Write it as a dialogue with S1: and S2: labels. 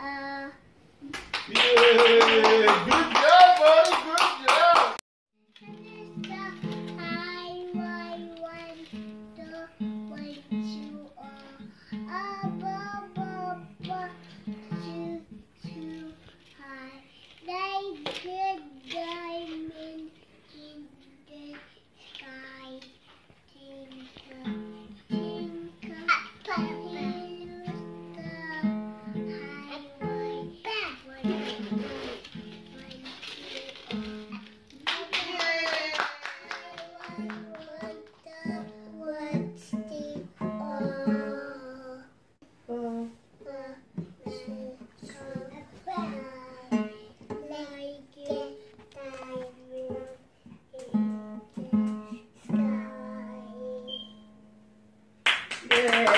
S1: Uh.
S2: Yeah, good job, buddy. Yeah.